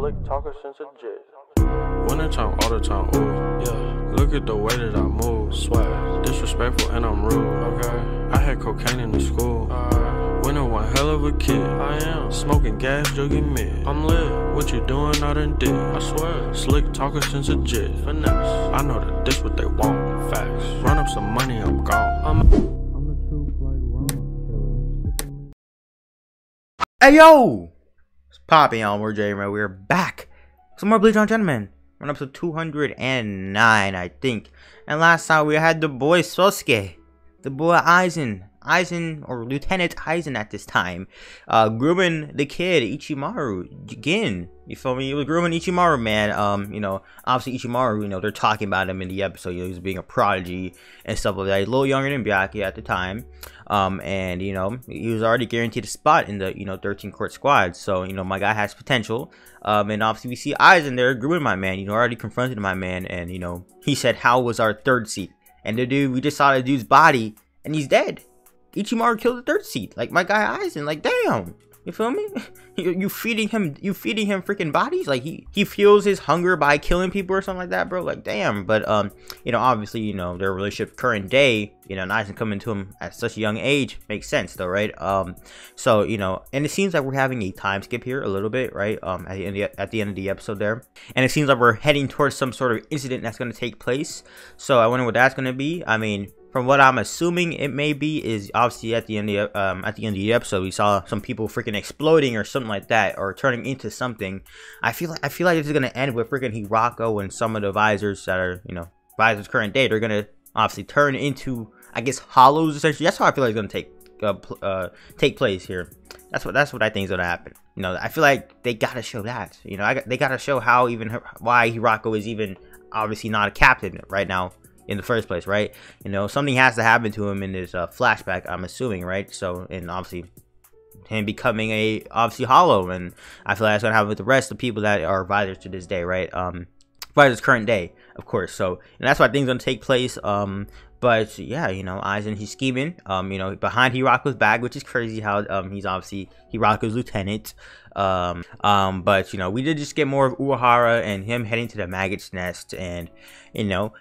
Slick talker since a jet. Winter time, all the time, ooh, yeah. Look at the way that I move, swag. Disrespectful and I'm rude, okay. I had cocaine in the school. Uh, Winter one hell of a kid. I am. Smoking gas, jogging mid. I'm lit. What you doing? I done did. I swear. Slick talker since a jet. Finesse. I know that this what they want. Facts. Run up some money, I'm gone. I'm, I'm the truth like Rama. Hey yo! Popping on. We're J We're back. Some more Bleach on Gentlemen. We're on episode 209, I think. And last time we had the boy Sosuke, the boy Aizen, Aizen or Lieutenant Aizen at this time, uh, grooming the kid Ichimaru again. You feel me? He was grooming Ichimaru, man. Um, you know, obviously Ichimaru, you know, they're talking about him in the episode. You know, he's being a prodigy and stuff like that. He's a little younger than Byakuya at the time. Um, and you know, he was already guaranteed a spot in the you know 13 court squad. So you know, my guy has potential. Um, and obviously we see Aizen there grooming my man. You know, already confronted my man, and you know, he said, "How was our third seat?" And the dude, we just saw the dude's body, and he's dead. Ichimaru killed the third seat. Like my guy Aizen. Like damn. You feel me? You, you feeding him you feeding him freaking bodies? Like he he fuels his hunger by killing people or something like that, bro. Like damn. But um, you know, obviously, you know, their relationship current day, you know, Aizen coming to him at such a young age makes sense though, right? Um, so you know, and it seems like we're having a time skip here a little bit, right? Um, at the end of the, at the end of the episode there, and it seems like we're heading towards some sort of incident that's going to take place. So I wonder what that's going to be. I mean, from what I'm assuming it may be is obviously at the end of the, um, at the end of the episode we saw some people freaking exploding or something like that or turning into something. I feel like I feel like this is gonna end with freaking Hirako and some of the visors that are you know visors current day. They're gonna obviously turn into I guess hollows essentially. That's how I feel like it's gonna take uh, uh, take place here. That's what that's what I think is gonna happen. You know I feel like they gotta show that. You know I, they gotta show how even why Hirako is even obviously not a captain right now in the first place, right? You know, something has to happen to him in this uh, flashback, I'm assuming, right? So, and obviously, him becoming a obviously hollow, and I feel like that's gonna happen with the rest of the people that are advisors to this day, right? Um, advisors current day, of course. So, and that's why things gonna take place. Um, but yeah, you know, Aizen he's scheming. Um, you know, behind Hirako's back, which is crazy how um he's obviously Hirako's lieutenant. Um, um, but you know, we did just get more of Urahara and him heading to the maggot's nest, and you know,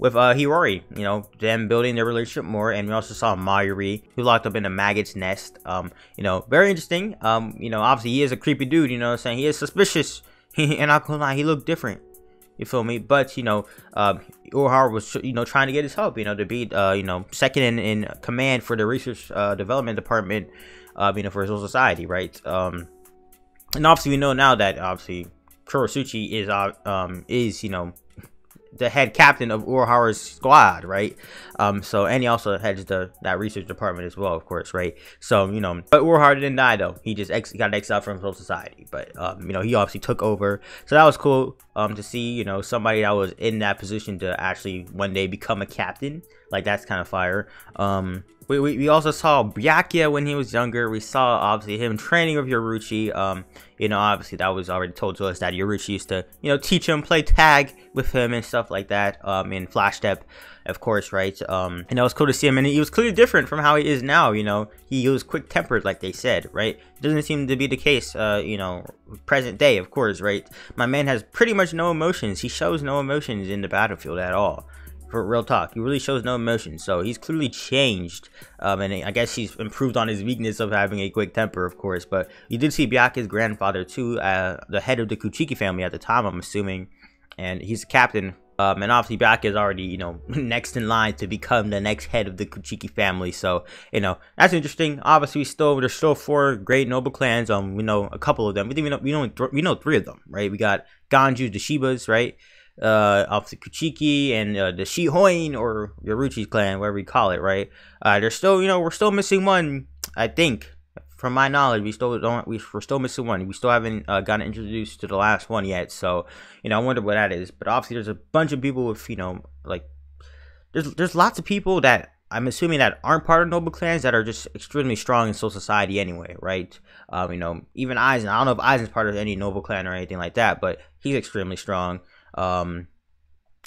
with uh, Hiyori, you know, them building their relationship more, and we also saw Mayuri, who locked up in a maggot's nest. Um, you know, very interesting. Um, you know, obviously he is a creepy dude. You know, I'm saying he is suspicious, and I'm gonna lie, he looked different. You feel me? But you know, um, Urahara was you know trying to get his help. You know, to be uh, you know second in, in command for the research uh, development department. Uh, you know, for Soul Society, right? Um, and obviously we know now that obviously Kurotsuchi is uh, um is you know the head captain of Urahara's squad, right? Um, so and he also heads the that research department as well, of course, right? So you know, but Urahara didn't die though. He just ex- got exiled from Soul Society, but um, you know, he obviously took over. So that was cool um to see, you know, somebody that was in that position to actually one day become a captain. Like that's kind of fire. Um, we, we, we also saw Byakuya when he was younger. We saw obviously him training with Yoruichi. Um, you know, obviously that was already told to us that Yoruichi used to, you know, teach him play tag with him and stuff like that. Um, in Flash Step, of course, right? Um, and it was cool to see him, and he was clearly different from how he is now. You know, he was quick tempered, like they said, right? Doesn't seem to be the case, uh, you know, present day, of course, right? My man has pretty much no emotions. He shows no emotions in the battlefield at all for real talk. He really shows no emotion, so he's clearly changed. Um, and I guess he's improved on his weakness of having a quick temper, of course. But you did see Byakuya's grandfather too, uh, the head of the Kuchiki family at the time, I'm assuming, and he's the captain. Um, and obviously Byakuya is already, you know, next in line to become the next head of the Kuchiki family. So, you know, that's interesting. Obviously, still there's still four great noble clans. Um, we know a couple of them. We think we know we know we know three of them, right? We got Ganju, the Shibas, right? uh, the Kuchiki and uh, the Shihoin or Yoruichi's clan, whatever you call it, right? Uh, there's still, you know, we're still missing one. I think, from my knowledge, we still don't. We, are still missing one. We still haven't uh, gotten introduced to the last one yet. So, you know, I wonder what that is. But obviously, there's a bunch of people with, you know, like there's there's lots of people that I'm assuming that aren't part of noble clans that are just extremely strong in Soul Society anyway, right? Um, you know, even Aizen. I don't know if Aizen's part of any noble clan or anything like that, but he's extremely strong. Um,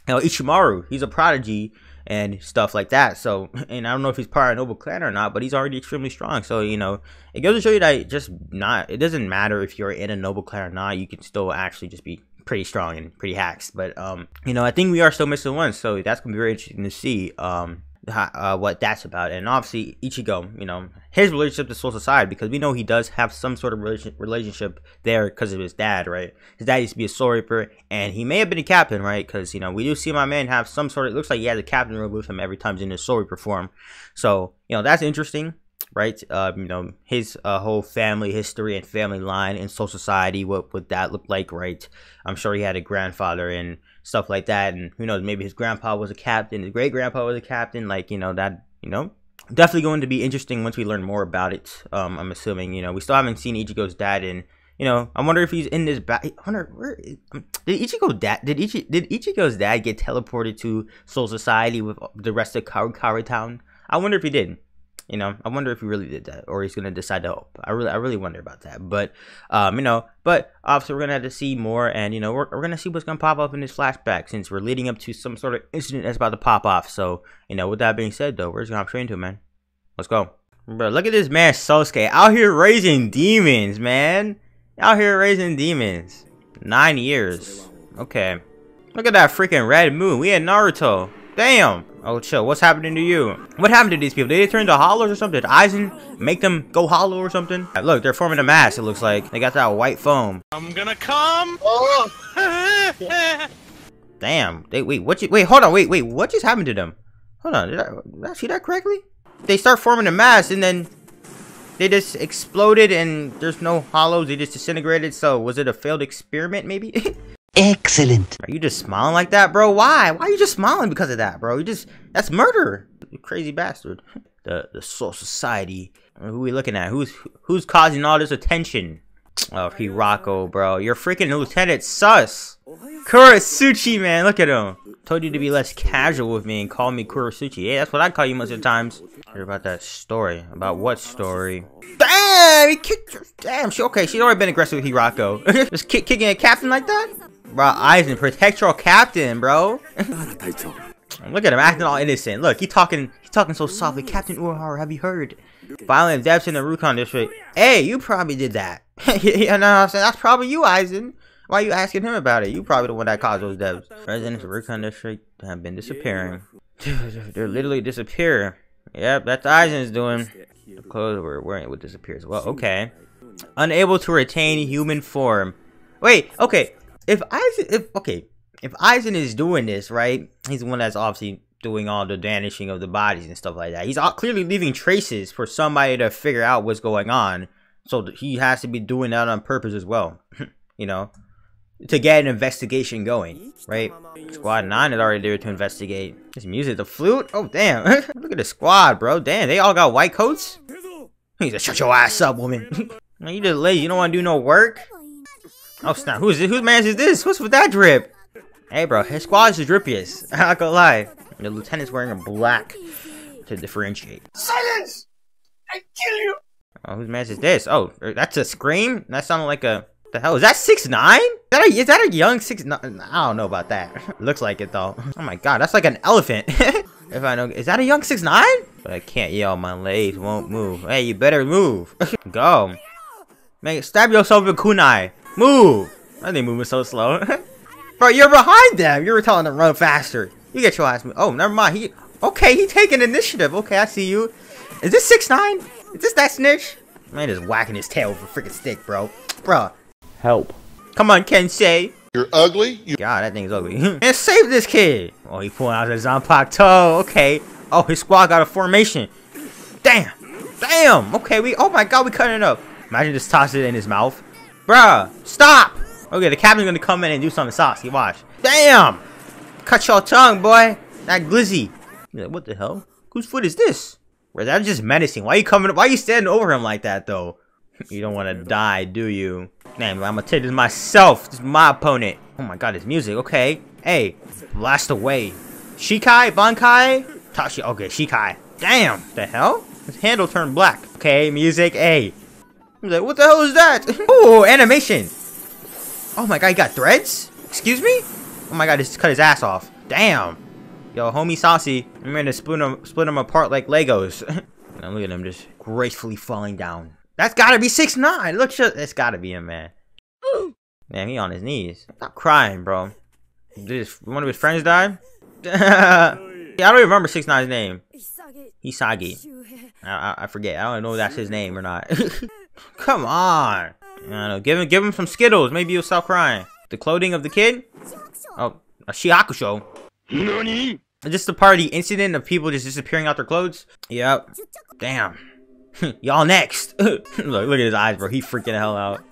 you know, Ichimaru, he's a prodigy, and stuff like that. So, and I don't know if he's part of Noble Clan or not, but he's already extremely strong. So, you know, it goes to show you that just not, it doesn't matter if you're in a Noble Clan or not, you can still actually just be pretty strong and pretty hacks. But, um, you know, I think we are still missing one. So that's going to be very interesting to see. Um, uh, what that's about. And obviously, Ichigo, you know, his relationship to Soul Society, because we know he does have some sort of relationship there because of his dad, right? His dad used to be a Soul Reaper, and he may have been a captain, right? Because, you know, we do see my man have some sort of, it looks like he has a captain role with him every time he's in his Soul Reaper form. So, you know, that's interesting right? Uh, you know, his uh, whole family history and family line in Soul Society, what would that look like, right? I'm sure he had a grandfather and stuff like that, and who knows, maybe his grandpa was a captain, his great grandpa was a captain, like you know that, you know, definitely going to be interesting once we learn more about it. Um, I'm assuming, you know, we still haven't seen Ichigo's dad in. You know, I wonder if he's in this back. Wonder where um, did Ichigo dad did Ichi did Ichigo's dad get teleported to Soul Society with the rest of Karakura Town? I wonder if he did. You know, I wonder if he really did that, or he's gonna decide to help. I really, I really wonder about that. But, um, you know, but obviously we're gonna have to see more, and you know, we're, we're gonna see what's gonna pop up in this flashback since we're leading up to some sort of incident that's about to pop off. So, you know, with that being said, though, where's gonna hop straight into, man? Let's go, bro. Look at this man, Sosuke, out here raising demons, man. Out here raising demons. Nine years. Okay. Look at that freaking red moon. We had Naruto. Damn. Oh, chill. What's happening to you? What happened to these people? Did they turn into hollows or something? Did Aizen make them go hollow or something? Look, they're forming a mass, it looks like. They got that white foam. I'm gonna come! Oh! Damn. They, wait, what you- Wait, hold on. Wait, wait. What just happened to them? Hold on. Did I, did I see that correctly? They start forming a mass and then they just exploded and there's no hollows. They just disintegrated. So was it a failed experiment maybe? Excellent. Are you just smiling like that, bro? Why? Why are you just smiling because of that, bro? You just that's murder. You crazy bastard. The the Soul Society. Who we looking at? Who's who's causing all this attention? Oh, Hirako, bro. You're freaking Lieutenant Sus. Kurosuchi, man. Look at him. Told you to be less casual with me and call me Kurosuchi. Yeah, that's what I call you most of the times. Hear about that story. About what story? Damn, he kicked. Damn, she okay. She's already been aggressive with Hirako. Just kick, kicking a captain like that? Bro, Aizen, protect your captain, bro. Look at him acting all innocent. Look, he talking he talking so softly. Captain Urahara, have you heard? Violent deaths in the Rukon district. Hey, you probably did that. you know what I'm saying? That's probably you, Aizen. Why are you asking him about it? You probably the one that caused those deaths. Residents of Rukon district have been disappearing. They're literally disappearing. Yep, that's Aizen's doing. The clothes we're wearing would disappear as well. Okay. Unable to retain human form. Wait, okay if Aizen, if okay, if Aizen is doing this, right? He's the one that's obviously doing all the vanishing of the bodies and stuff like that. He's uh, clearly leaving traces for somebody to figure out what's going on. So he has to be doing that on purpose as well. you know, to get an investigation going, right? Squad 9 is already there to investigate. This music, the flute? Oh, damn. Look at the squad, bro. Damn, they all got white coats? He's like, shut your ass up, woman. you just lazy. You don't want to do no work? Oh snap! Who's this? Whose man is this? What's with that drip? Hey, bro, his squad is the drippiest. I'm not gonna lie. The lieutenant's wearing a black to differentiate. Silence! I kill you. Oh, whose man is this? Oh, er, that's a scream. That sounded like a. The hell is that? Six nine? Is that a, is that a young six nine? I don't know about that. Looks like it though. Oh my god, that's like an elephant. if I know, is that a young six nine? But I can't yell. My legs won't move. Hey, you better move. Go. Make stab yourself with kunai. Move! Why are they moving so slow? Bro, you're behind them! You were telling them run faster. You get your ass moved. Oh, never mind. He Okay, he taking initiative. Okay, I see you. Is this 6 9 Is this that snitch? Man just whacking his tail with a freaking stick, bro. Bro. Help. Come on, Kensei. You're ugly. You God, that thing's ugly. and save this kid. Oh, he pulling out his Zanpakuto. Okay. Oh, his squad got a formation. Damn. Damn. Okay, we. Oh my God, we cutting it up. Imagine just toss it in his mouth. Bruh, stop! Okay, the captain's gonna come in and do something saucy. Watch. Damn! Cut your tongue, boy. That glizzy. Like, what the hell? Whose foot is this? Bro, that's just menacing. Why are you coming? Why are you standing over him like that, though? you don't want to die, do you? Damn, I'm gonna take this myself. This is my opponent. Oh my god, his music. Okay. Hey, blast away. Shikai, Bankai, Tashi. Okay, Shikai. Damn. The hell? His handle turned black. Okay, music. Hey, He's like, what the hell is that? oh, animation. Oh my god, he got threads? Excuse me? Oh my god, he cut his ass off. Damn. Yo, homie Saucy, I'm gonna split them, split them apart like Legos. now look at him just gracefully falling down. That's gotta be six nine. Look, that's gotta be him, man. Man, he on his knees. Stop crying, bro. Did one of his friends die? yeah, I don't even remember six nine's name. Hisagi. I, I, I forget. I don't know if that's his name or not. Come on. I don't know. Give him, give him some Skittles. Maybe you'll stop crying. The clothing of the kid? Oh, a Shihakusho. Nani? Just the part of the incident of people just disappearing out their clothes? Yep. Damn. Y'all next. look, look at his eyes, bro. He freaking the hell out.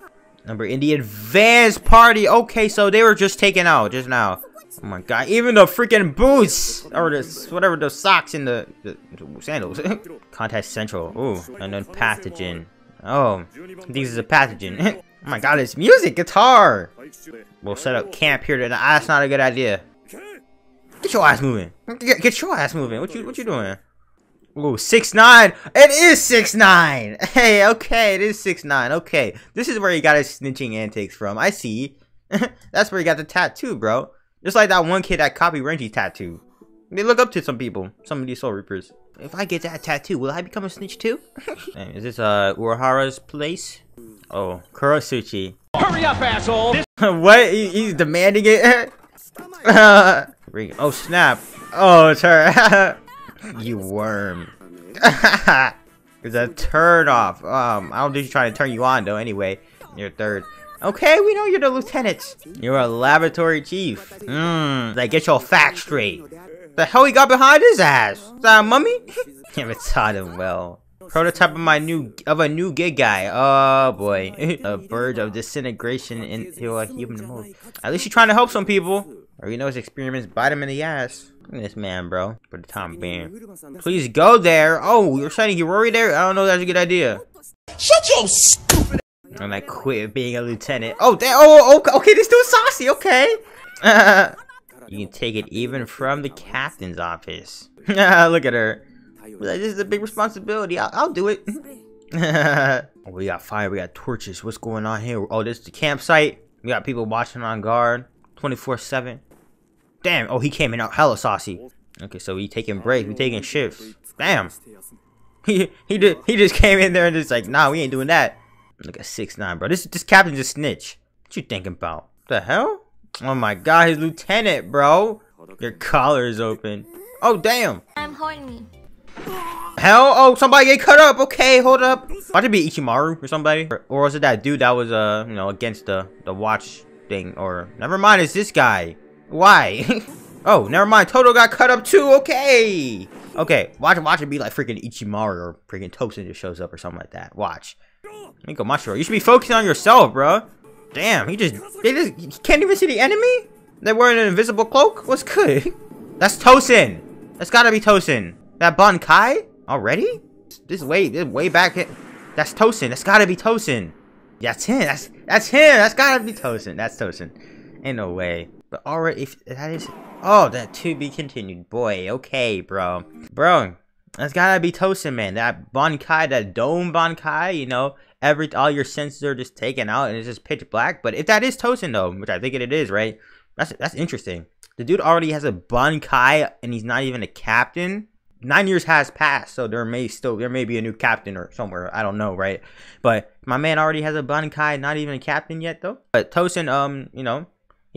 Number in the advanced party. Okay, so they were just taken out just now. Oh my god, even the freaking boots or the whatever the socks and the, the, the sandals. Contest Central. Ooh, and then pathogen. Oh, this is a pathogen. oh my god, it's music, guitar. We'll set up camp here. That's not a good idea. Get your ass moving. Get, get your ass moving. What you what you doing? Ooh, six nine. It is six nine. Hey, okay, it is six nine. Okay, this is where he got his snitching antics from. I see. That's where he got the tattoo, bro. Just like that one kid that copied Renji's tattoo. They look up to some people, some of these Soul Reapers. If I get that tattoo, will I become a snitch too? is this uh Urahara's place? Oh, Kurotsuchi. Hurry up, asshole! what? He, he's demanding it? oh snap! Oh, it's her. you worm. it's a turn off. Um, I don't think he's trying to turn you on though. Anyway, you're third. Okay, we know you're the lieutenant. You're a laboratory chief. Mmm, like get your facts straight. The hell he got behind his ass? Is that a mummy? Damn, it taught him well. Prototype of my new of a new gigai. Oh boy, a bird of disintegration into a human mold. At least you're trying to help some people. Or you know his experiments bite him in the ass. this man, bro. For the time being. Please go there. Oh, you're signing Hiyori there? I don't know that's a good idea. Shut your stupid And I quit being a lieutenant. Oh, damn. Oh, okay, okay, this dude's saucy. Okay. you can take it even from the captain's office. Look at her. This is a big responsibility. I'll, I'll do it. oh, we got fire. We got torches. What's going on here? Oh, this is the campsite. We got people watching on guard 24-7. Damn. Oh, he came in out hella saucy. Okay, so we taking breaks. We taking shifts. Damn. He he did he just came in there and just like, nah, we ain't doing that. Look at six nine, bro. This this captain's a snitch. What you thinking about? The hell? Oh my god, his lieutenant, bro. Your collar is open. Oh damn. I'm horny. Hell, oh somebody get cut up. Okay, hold up. Ought to be Ichimaru or somebody, or, or was it that dude that was uh you know against the the watch thing? Or never mind, it's this guy. Why? oh, never mind. Toto got cut up too. Okay. Okay, watch watch it be like freaking Ichimaru or freaking Tosen just shows up or something like that. Watch. Miko Mashiro, you should be focusing on yourself, bro. Damn, he just they just he can't even see the enemy? They're wearing an invisible cloak? What's good? That's Tosen. That's gotta be Tosen. That Bankai? Already? This way this way back. That's Tosen. That's gotta be Tosen. That's him. That's that's him. That's gotta be Tosen. That's Tosen. Ain't no way. But already if that is Oh, that to be continued. Boy, okay, bro. Bro, that's gotta be Tosen, man. That Bankai, that Dome Bankai, you know, every all your senses are just taken out and it's just pitch black. But if that is Tosen, though, which I think it is, right? That's that's interesting. The dude already has a Bankai and he's not even a captain. Nine years has passed, so there may still there may be a new captain or somewhere. I don't know, right? But my man already has a Bankai, not even a captain yet, though. But Tosen, um, you know,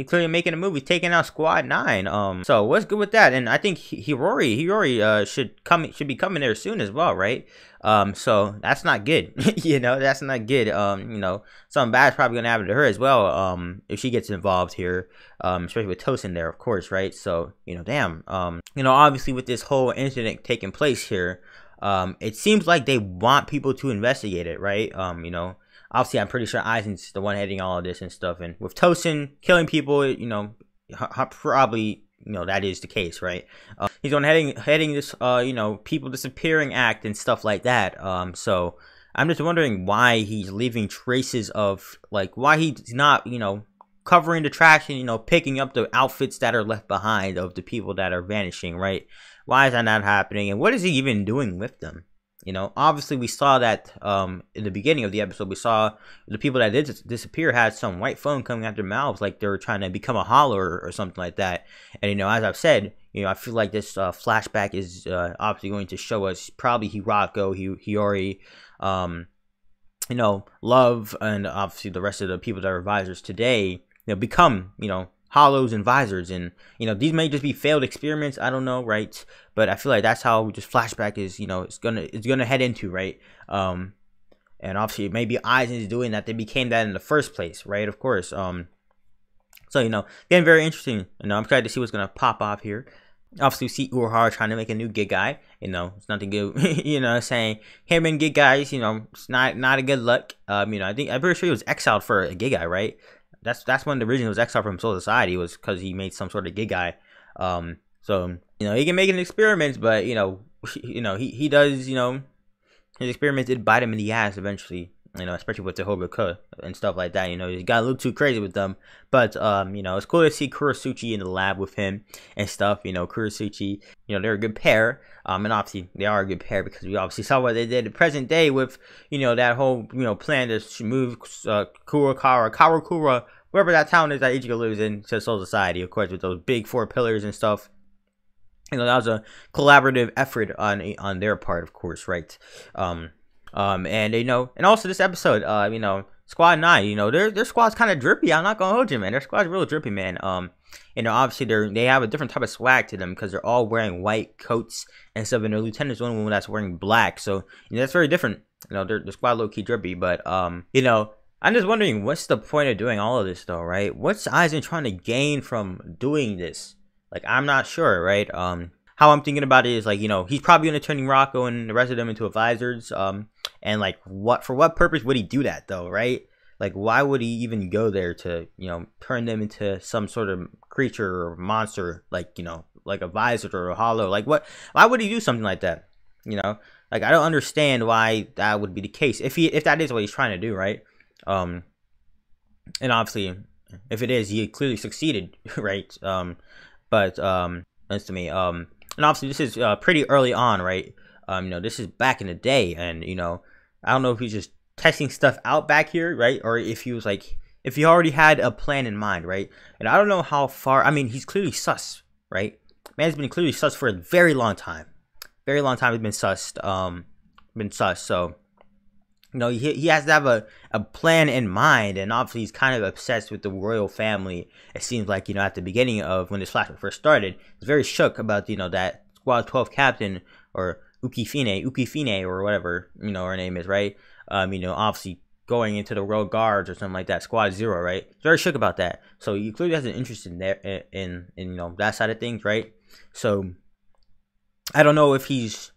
Clearly making a movie, taking out Squad Nine. Um, so what's good with that? And I think Hiyori, Hiyori, uh, should come, should be coming there soon as well, right? Um, so that's not good. you know, that's not good. Um, you know, something bad's probably gonna happen to her as well. Um, if she gets involved here, um, especially with Tosen there, of course, right? So you know, damn. Um, you know, obviously with this whole incident taking place here, um, it seems like they want people to investigate it, right? Um, you know obviously I'm pretty sure Aizen's the one heading all of this and stuff. And with Tosen killing people, you know, probably you know that is the case, right? Uh, he's on heading heading this uh you know people disappearing act and stuff like that. Um, so I'm just wondering why he's leaving traces of like why he's not you know covering the tracks and you know picking up the outfits that are left behind of the people that are vanishing, right? Why is that not happening? And what is he even doing with them? You know, obviously we saw that um, in the beginning of the episode. We saw the people that did disappear had some white foam coming out their mouths, like they were trying to become a holler or, something like that. And you know, as I've said, you know, I feel like this uh, flashback is uh, obviously going to show us probably Hirako, Hi- Hiyori, um, you know, Love, and obviously the rest of the people that are advisors today, you know, become you know hollows and visors and you know these may just be failed experiments i don't know right but i feel like that's how we just flashback is you know it's gonna it's gonna head into right um and obviously maybe is doing that they became that in the first place right of course um so you know getting very interesting you know i'm excited to see what's gonna pop off here obviously see Urahara trying to make a new good guy. You know, it's nothing good. you know, saying him and good guys. You know, it's not not a good luck. Um, you know, I think I'm pretty sure he was exiled for a gigai, right? That's that's when the reason he was exiled from Soul Society was because he made some sort of gigai. Um, so you know he can make an experiment, but you know, you know he he does you know his experiments did bite him in the ass eventually. You know, especially with the Hogyoku and stuff like that. You know, he got a little too crazy with them. But um, you know, it's cool to see Kurotsuchi in the lab with him and stuff. You know, Kurotsuchi, you know, they're a good pair. Um, and obviously they are a good pair because we obviously saw what they did the present day with, you know, that whole, you know, plan to move uh, Kurakara, Karakura, wherever that town is that Ichigo lives in, to Soul Society, of course, with those big four pillars and stuff. You know, that was a collaborative effort on on their part, of course, right? Um, um, and you know, and also this episode, uh, you know, Squad Nine, you know, their their squad's kind of drippy. I'm not gonna hold you, man. Their squad's real drippy, man. Um, you know, obviously they're they have a different type of swag to them because they're all wearing white coats and stuff, and their lieutenant's the only one that's wearing black. So you know, that's very different. You know, their the squad low key drippy, but um, you know, I'm just wondering what's the point of doing all of this though, right? What's Aizen trying to gain from doing this? Like, I'm not sure, right? Um, how I'm thinking about it is like, you know, he's probably gonna turn Rocco and the rest of them into advisors. Um, and like, what for what purpose would he do that though, right? Like, why would he even go there to, you know, turn them into some sort of creature or monster, like, you know, like a visor or a hollow? Like, what? Why would he do something like that? You know, like I don't understand why that would be the case. If he, if that is what he's trying to do, right? Um, and obviously, if it is, he clearly succeeded, right? Um, but um, that's to me. Um, and obviously, this is uh, pretty early on, right? Um, you know, this is back in the day, and you know, I don't know if he's just testing stuff out back here, right? Or if he was like, if he already had a plan in mind, right? And I don't know how far. I mean, he's clearly sus, right? Man's been clearly sus for a very long time, very long time. He's been sus. um, been sus. So you know, he, he has to have a, a plan in mind, and obviously he's kind of obsessed with the royal family. It seems like, you know, at the beginning of when this flashback first started, he's very shook about, you know, that Squad 12 captain, or Ukifine, Ukifine, or whatever, you know, her name is, right? Um, you know, obviously going into the royal guards or something like that, Squad Zero, right? He's very shook about that. So he clearly has an interest in there, in, in, in you know, that side of things, right? So I don't know if he's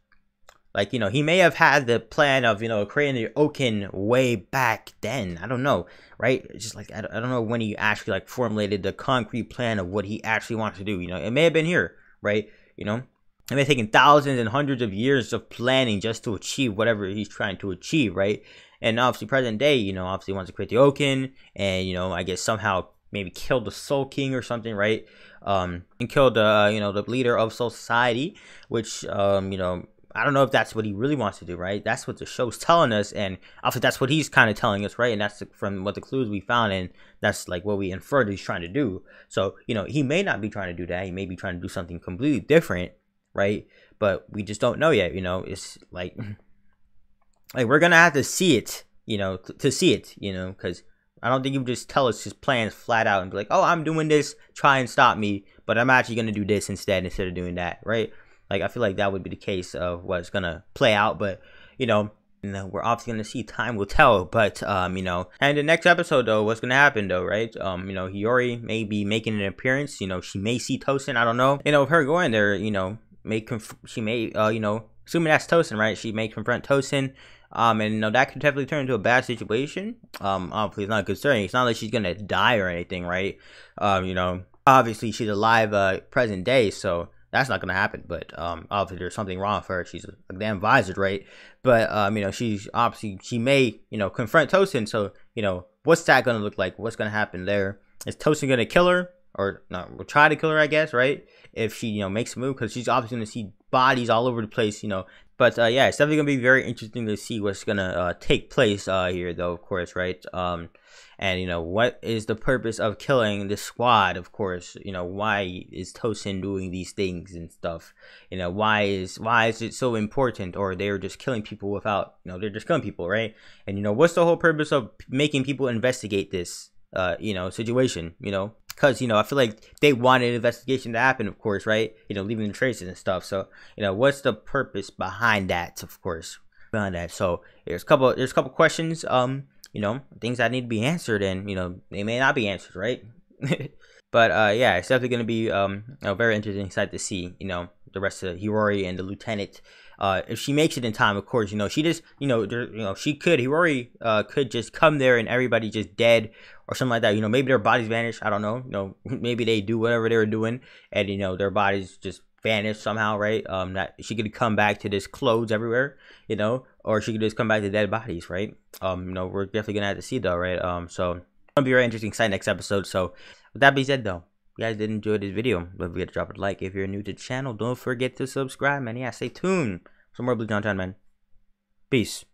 like, you know, he may have had the plan of, you know, creating the Oken way back then. I don't know, right? It's just like, I don't, know when he actually, like, formulated the concrete plan of what he actually wants to do. You know, it may have been here, right? You know, it may have taken thousands and hundreds of years of planning just to achieve whatever he's trying to achieve, right? And obviously, present day, you know, obviously wants to create the Oken and, you know, I guess somehow maybe kill the Soul King or something, right? Um, and kill the, uh, you know, the leader of Soul Society, which, um, you know, I don't know if that's what he really wants to do, right? That's what the show's telling us, and also that's what he's kind of telling us, right? And that's from what the clues we found, and that's like what we inferred he's trying to do. So, you know, he may not be trying to do that. He may be trying to do something completely different, right? But we just don't know yet. You know, it's like, like we're gonna have to see it, you know, to, see it, you know, because I don't think he would just tell us his plans flat out and be like, "Oh, I'm doing this, try and stop me," but I'm actually gonna do this instead instead of doing that, right? Like I feel like that would be the case of what's gonna play out, but you know, we're obviously gonna see. Time will tell. But um, you know, and the next episode though, what's gonna happen though, right? Um, you know, Hiyori may be making an appearance. You know, she may see Tosen. I don't know. You know, her going there, you know, may conf- she may, uh, you know, assuming that's Tosen, right? She may confront Tosen. Um, and you know that could definitely turn into a bad situation. Um, obviously it's not concerning. It's not like she's gonna die or anything, right? Um, you know, obviously she's alive, uh, present day, so that's not gonna happen. But um, obviously there's something wrong with her. She's a, damn visor, right? But um, you know, she's obviously she may you know confront Tosen. So you know, what's that gonna look like? What's gonna happen there? Is Tosen gonna kill her or no? We'll try to kill her, I guess, right? If she you know makes a move, because she's obviously gonna see bodies all over the place. You know, But uh, yeah, it's definitely gonna be very interesting to see what's gonna uh, take place uh, here, though. Of course, right? Um, and you know what is the purpose of killing the squad? Of course, you know why is Tosen doing these things and stuff? You know why is why is it so important? Or they're just killing people without you know they're just killing people, right? And you know what's the whole purpose of making people investigate this? Uh, you know situation, you know because you know I feel like they want an investigation to happen, of course, right? You know, leaving the traces and stuff. So you know, what's the purpose behind that? Of course, behind that. So there's a couple there's a couple questions, um, you know, things that need to be answered, and you know they may not be answered, right? but uh, yeah, it's definitely gonna be um a very interesting sight to see. You know, the rest of Hiyori and the lieutenant. Uh, if she makes it in time, of course, you know she just, you know, there, you know she could Hiyori uh, could just come there and everybody just dead or something like that. You know, maybe their bodies vanish. I don't know. You know, maybe they do whatever they were doing, and you know their bodies just vanish somehow, right? Um, that she could come back to this clothes everywhere, you know, or she could just come back to dead bodies, right? Um, you know, we're definitely gonna have to see though, right? Um, so gonna be very interesting sight next episode. So with that being said, though. You guys did enjoy this video, don't forget to drop a like. If you're new to the channel, don't forget to subscribe, man. Yeah, stay tuned. Some more Blue John Chan, man. Peace.